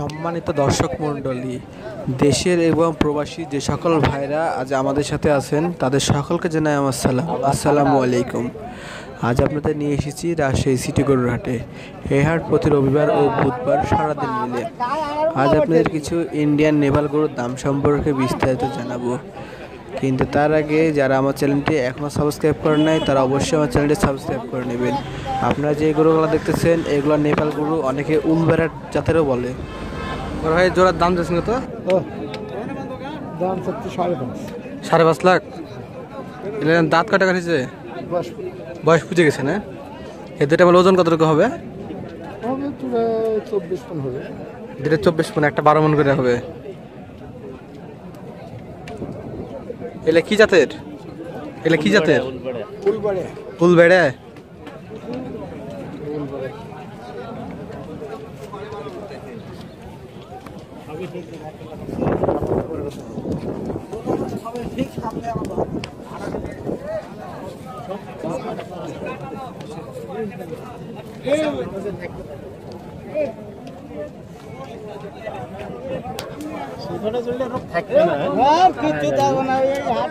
সম্মানিত দর্শক মণ্ডলী, দেশের এবং প্রবাসী যে সকল ভাইরা আজ আমাদের সাথে আছেন, তাদের সকলকে জানাই আমার সালাম। আসসালামু আলাইকুম। আজ আপনাদের নিয়ে এসেছি রাজশাহী সিটি গরুর হাটে হাট প্রতি রবিবার ও বুধবার সারাদিন মিলে। আজ আপনাদের কিছু ইন্ডিয়ান নেভাল গরুর দাম সম্পর্কে বিস্তারিত জানাব। কিন্তু তার আগে যারা আমার চ্যানেলটি এখনও সাবস্ক্রাইব করেন নাই, তারা অবশ্যই আমার চ্যানেলটি সাবস্ক্রাইব করে নেবেন। আপনারা যে গরুগুলো দেখতেছেন, এগুলো নেপাল গরু অনেকে উলবেরাট জাতেরও বলে। বড় ভাই জোড়ার দাম যাচ্ছেন কত? ও দাম সত্যি সাড়ে পাঁচ। সাড়ে পাঁচ লাখ? দাঁত কাটা কাটিছে বয়স পুজে গেছে না? এ দুটো আমার ওজন কতটুকু হবে? চব্বিশ পন হবে। দুটো চব্বিশ মন একটা বারো মন করে হবে। এলে কি জাতের? এলে কি জাতের? ফুল বেড়ে আর কিছু দাও না এই হাট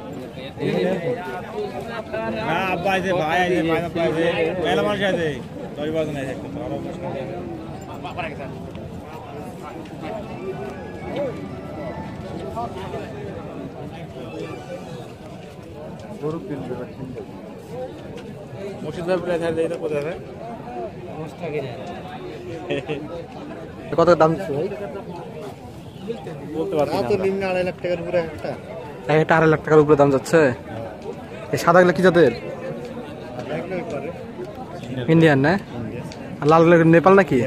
হ্যাঁ আব্বা আছে ভাই আছে ভাই আব্বা আছে মেলা মানুষ আছে। দশ বারো আছে একটা বড় মুর্শিদ ভাই প্রায় ধারে দেয় কোথায় কত দাম বলতে পারছি না তো নিম্ন আড়াই লাখ টাকার উপরে একটা? একটা আড়াই লাখ টাকার উপরে দাম যাচ্ছে। এই সাদাগুলো কি জাতের? ইন্ডিয়ান না? আর লালগুলো নেপাল নাকি?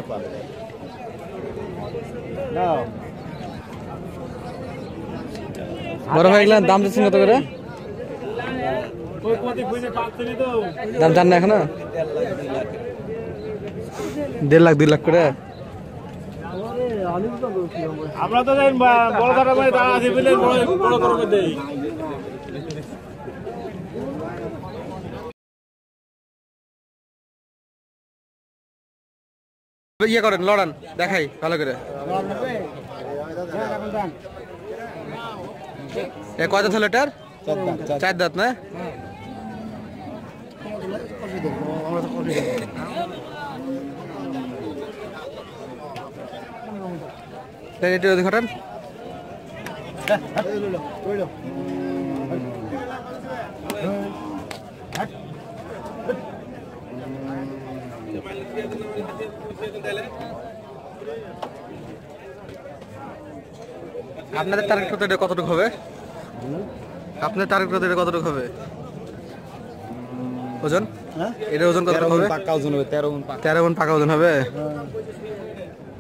বড় ভাই এগুলো দাম যাচ্ছে কত করে? দাম জান না এখনও? দেড় লাখ, দুই লাখ করে? আমরা তো বড় বড় বড় করে দেই ইয়ে করেন, লড়ান, দেখাই, ভালো করে। এ, কয় দাঁত হলো এটার? চার দাঁত, না? তাই এটা যদি ঘটান আপনাদের টার্গেট কত এটা কতটুকু হবে? আপনাদের টার্গেট কত এটা কতটুকু হবে? ওজন? এটা ওজন কতটুকু হবে? পাক্কা ওজন হবে তেরো তেরো মন পাকা ওজন হবে?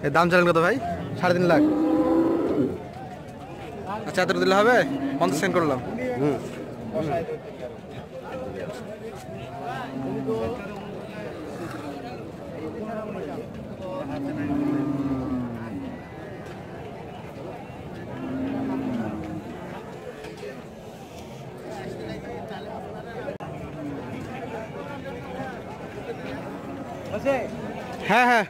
এর দাম চালেন কত ভাই? সাড়ে তিন লাখ। আচ্ছা এত দিলে হবে? পঞ্চাশ সেন্ট করলাম। হ্যাঁ হ্যাঁ।